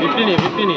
விட்டினி விட்டினி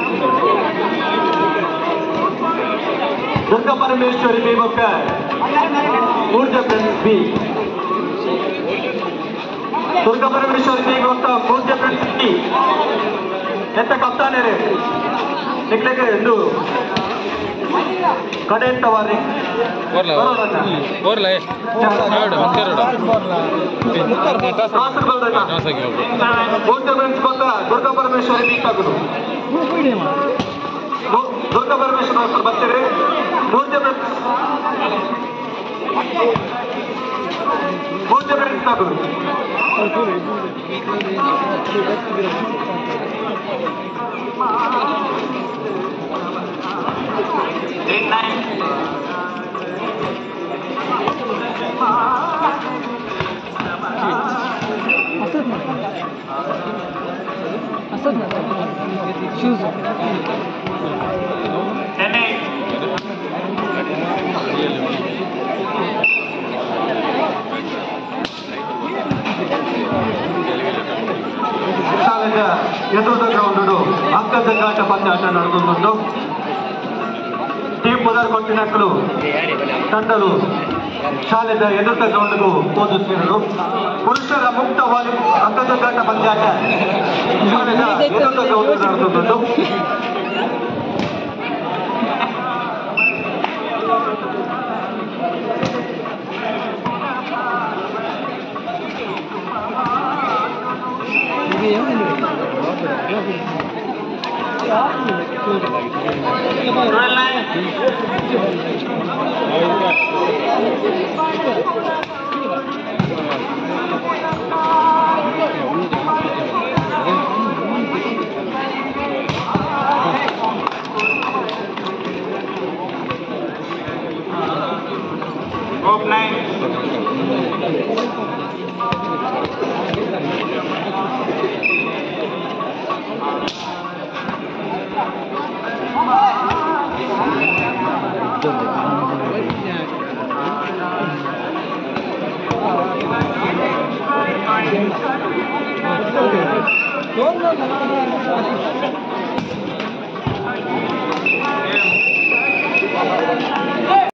దుర్గా పరమేశ్వరి మీ యొక్క ఊర్జ ఫ్రెండ్స్ బి ದುರ್ಗಾ ಪರಮೇಶ್ವರಿ ಬಿ ಗೊತ್ತ ಪೂಜ್ಯ ಫ್ರೆಂಡ್ಸ್ ಬಿ ಎಂತ ಕಪ್ತಾನೆ ರೇ ನಿಕ್ಲೆಗೆ ಎಂದು ಕಡೆ ಎಂತ ವಾರಿ ಬರ್ಲ ಬರ್ಲ ಎರಡು ಹತ್ತೆರಡು ನಾಸಾಗಿ ಹೋಗ್ಬಿಡು ಪೂಜ್ಯ ಫ್ರೆಂಡ್ಸ್ ಗೊತ್ತ ದುರ್ಗಾ ಪರಮೇಶ್ವರಿ ಬಿ ತಗುದು ದುರ್ಗಾ ಪರಮೇಶ್ವರ ಹೆಸರು ಬರ್ತೀರಿ Vou quebrar o ditador. Good night. Особенно, особенно чузу. ಶಾಲೆಯ ಎದುರುದ ಗ್ರೌಂಡು ಅಂಕದ ಗಾಟ ಪಂದ್ಯಾಟ ನಡೆದುಕೊಂಡು ಟೀಮ್ ಮೊದಲು ಕೊಟ್ಟಿನಕ್ಕಲು ತಂಡಲು ಶಾಲೆದ ಎದುರುದ ಗ್ರೌಂಡ್ಗೂ ಓದುತ್ತಿರಲು ಪುರುಷರ ಮುಕ್ತ ವಾಲಿ ಅಂಕದ ಗಾಟ ಪಂದ್ಯಾಟ ಶಾಲೆದ ಎದುರುದ ಗ್ರೌಂಡ್ ನಡೆದುಂಟು hôm nay どんでます。